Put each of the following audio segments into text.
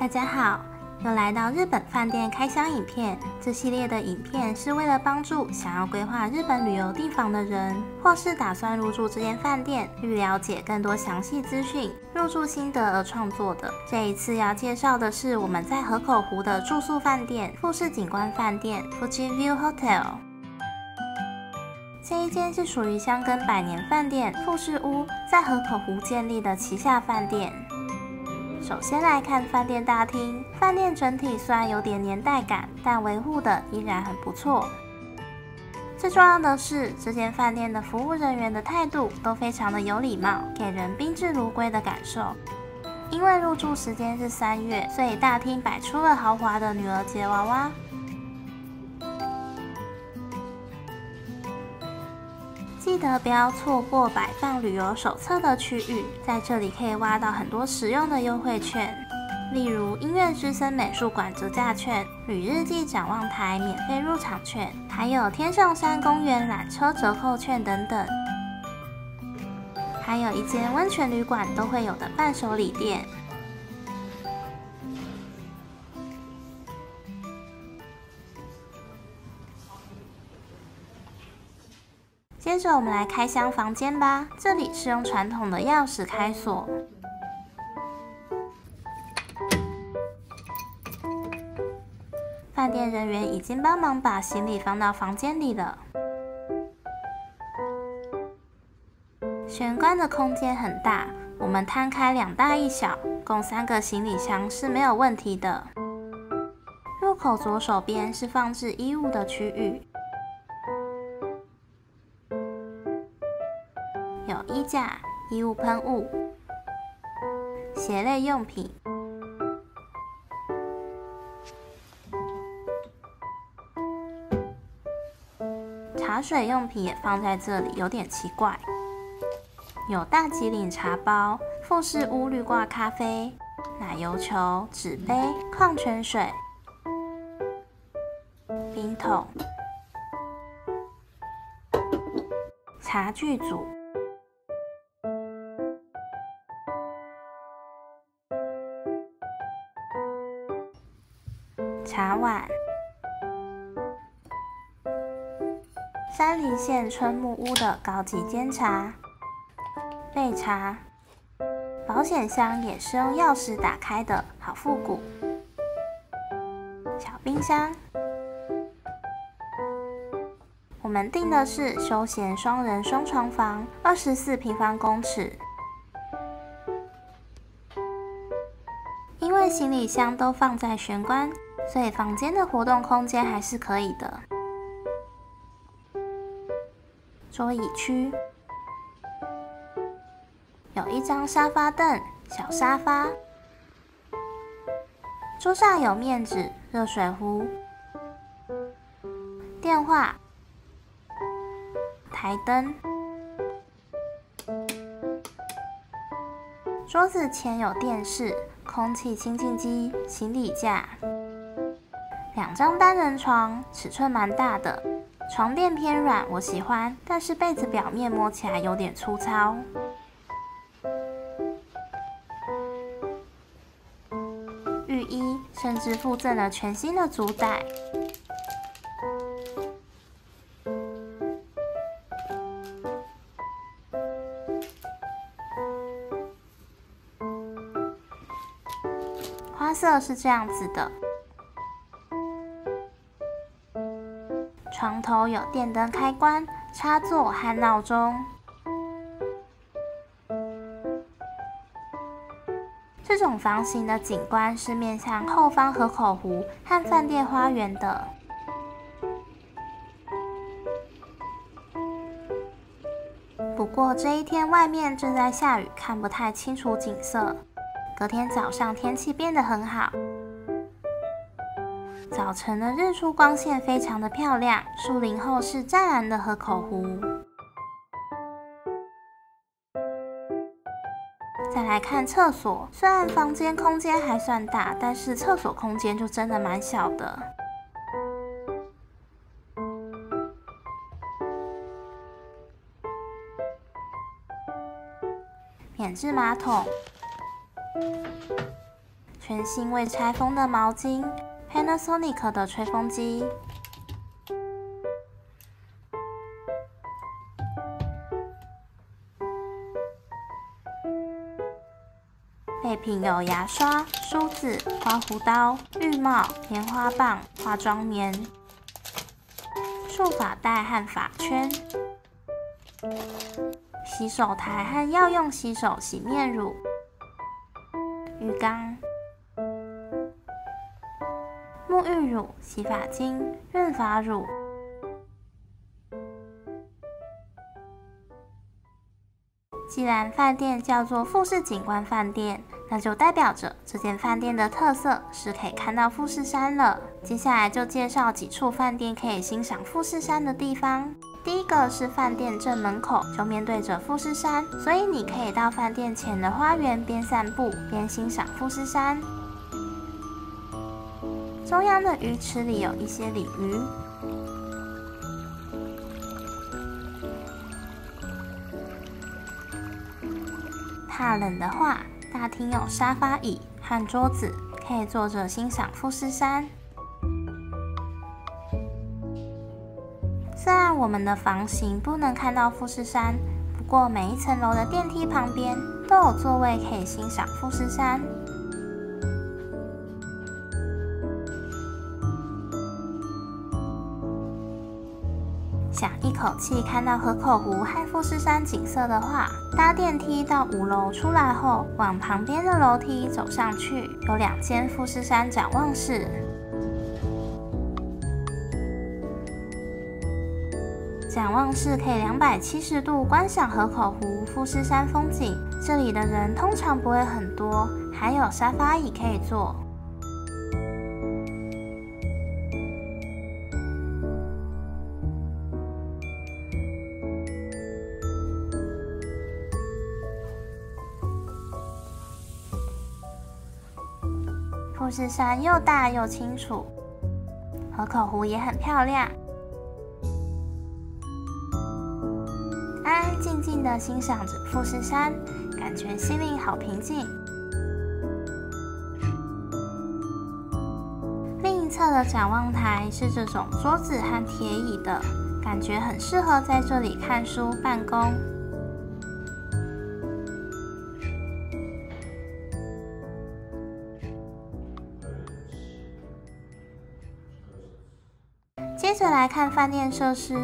大家好，又来到日本饭店开箱影片。这系列的影片是为了帮助想要规划日本旅游订房的人，或是打算入住这间饭店，欲了解更多详细资讯、入住心得而创作的。这一次要介绍的是我们在河口湖的住宿饭店——富士景观饭店 （Fuji View Hotel）。这一间是属于香根百年饭店富士屋在河口湖建立的旗下饭店。首先来看饭店大厅，饭店整体虽然有点年代感，但维护的依然很不错。最重要的是，这间饭店的服务人员的态度都非常的有礼貌，给人宾至如归的感受。因为入住时间是三月，所以大厅摆出了豪华的女儿节娃娃。记得不要错过摆放旅游手册的区域，在这里可以挖到很多实用的优惠券，例如音乐之声美术馆折价券、旅日记展望台免费入场券，还有天上山公园缆车折扣券等等。还有一间温泉旅馆都会有的伴手礼店。接着我们来开箱房间吧。这里是用传统的钥匙开锁。饭店人员已经帮忙把行李放到房间里了。玄关的空间很大，我们摊开两大一小，共三个行李箱是没有问题的。入口左手边是放置衣物的区域。架、衣物喷雾、鞋类用品、茶水用品也放在这里，有点奇怪。有大吉岭茶包、富士屋绿挂咖啡、奶油球、纸杯、矿泉水、冰桶、茶具组。山梨县春木屋的高级煎茶、备茶、保险箱也是用钥匙打开的，好复古。小冰箱，我们订的是休闲双人双床房，二十四平方公尺。因为行李箱都放在玄关。所以房间的活动空间还是可以的。桌椅区有一张沙发凳，小沙发。桌上有面纸、热水壶、电话、台灯。桌子前有电视、空气清净机、行李架。两张单人床，尺寸蛮大的，床垫偏软，我喜欢，但是被子表面摸起来有点粗糙。浴衣甚至附赠了全新的足袋。花色是这样子的。床头有电灯开关、插座和闹钟。这种房型的景观是面向后方河口湖和饭店花园的。不过这一天外面正在下雨，看不太清楚景色。隔天早上天气变得很好。早晨的日出光线非常的漂亮，树林后是湛蓝的河口湖。再来看厕所，虽然房间空间还算大，但是厕所空间就真的蛮小的。免治马桶。全新未拆封的毛巾，Panasonic 的吹风机。备品有牙刷、梳子、刮胡刀、浴帽、棉花棒、化妆棉、束发带和发圈、洗手台和药用洗手洗面乳、洗发精、润发乳。既然饭店叫做富士景观饭店，那就代表着这间饭店的特色是可以看到富士山了。接下来就介绍几处饭店可以欣赏富士山的地方。第一个是饭店正门口就面对着富士山，所以你可以到饭店前的花园边散步边欣赏富士山。中央的鱼池里有一些鲤鱼。怕冷的话，大厅有沙发椅和桌子，可以坐着欣赏富士山。虽然我们的房型不能看到富士山，不过每一层楼的电梯旁边都有座位可以欣赏富士山。口气看到河口湖和富士山景色的话，搭电梯到五楼出来后，往旁边的楼梯走上去，有两间富士山展望室。展望室可以两百七十度观赏河口湖、富士山风景。这里的人通常不会很多，还有沙发椅可以坐。富士山又大又清楚，河口湖也很漂亮，安安静静的欣赏着富士山，感觉心灵好平静。另一侧的展望台是这种桌子和铁椅的，感觉很适合在这里看书办公。着来看饭店设施，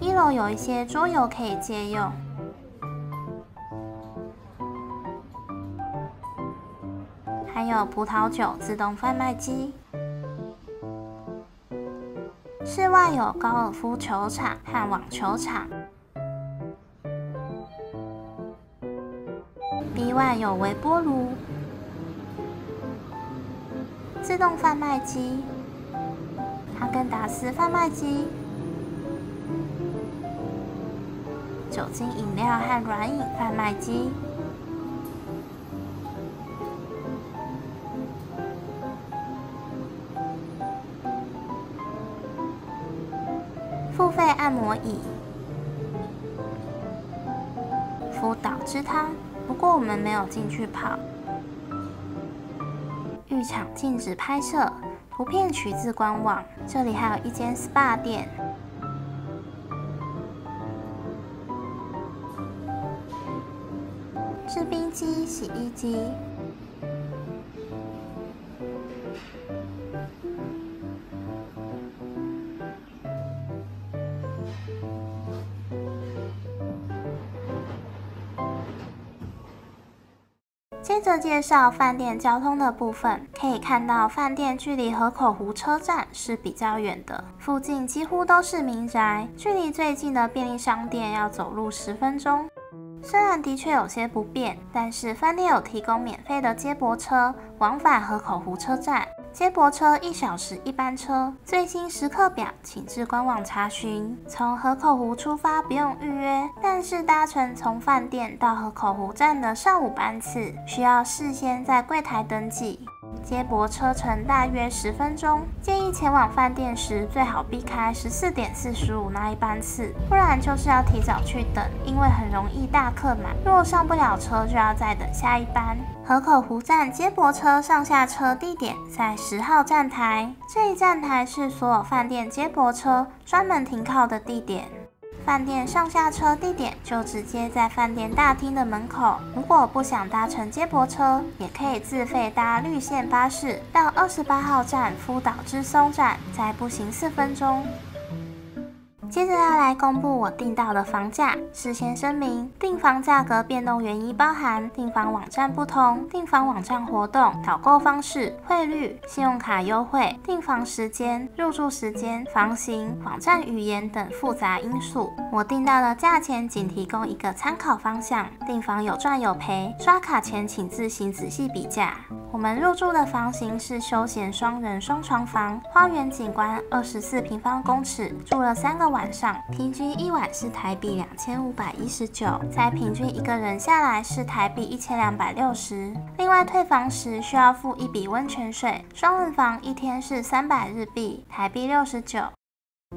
一楼有一些桌游可以借用，还有葡萄酒自动贩卖机。室外有高尔夫球场和网球场，B 外有微波炉。自动贩卖机、哈根达斯贩卖机、酒精饮料和软饮贩卖机、付费按摩椅、福岛之汤。不过我们没有进去泡。场禁止拍摄，图片取自官网。这里还有一间 SPA 店，制冰机、洗衣机。介绍饭店交通的部分，可以看到饭店距离河口湖车站是比较远的，附近几乎都是民宅，距离最近的便利商店要走路十分钟。虽然的确有些不便，但是饭店有提供免费的接驳车往返河口湖车站。接驳车一小时一班车，最新时刻表请至官网查询。从河口湖出发不用预约，但是搭乘从饭店到河口湖站的上午班次需要事先在柜台登记。接驳车程大约十分钟，建议前往饭店时最好避开十四点四十五那一班次，不然就是要提早去等，因为很容易大客满。若上不了车，就要再等下一班。河口湖站接驳车上下车地点在十号站台，这一站台是所有饭店接驳车专门停靠的地点。饭店上下车地点就直接在饭店大厅的门口。如果不想搭乘接驳车，也可以自费搭绿线巴士到二十八号站福岛之松站，再步行四分钟。接着要来公布我订到的房价。事先声明，订房价格变动原因包含订房网站不同、订房网站活动、导购方式、汇率、信用卡优惠、订房时间、入住时间、房型、网站语言等复杂因素。我订到的价钱仅提供一个参考方向，订房有赚有赔，刷卡前请自行仔细比价。我们入住的房型是休闲双人双床房，花园景观二十四平方公尺，住了三个晚上，平均一晚是台币两千五百一十九，再平均一个人下来是台币一千两百六十。另外退房时需要付一笔温泉税，双人房一天是三百日币，台币六十九。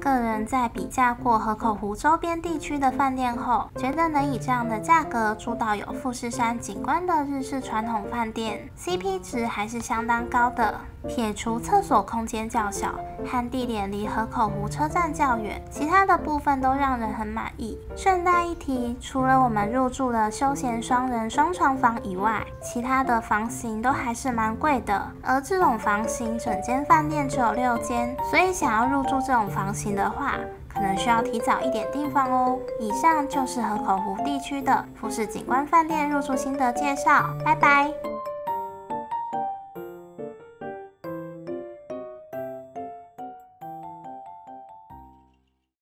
个人在比价过河口湖周边地区的饭店后，觉得能以这样的价格住到有富士山景观的日式传统饭店，CP 值还是相当高的。撇除厕所空间较小和地点离河口湖车站较远，其他的部分都让人很满意。顺带一提，除了我们入住的休闲双人双床房以外，其他的房型都还是蛮贵的。而这种房型整间饭店只有六间，所以想要入住这种房型的话，可能需要提早一点订房哦。以上就是河口湖地区的富士景观饭店入住心得介绍，拜拜。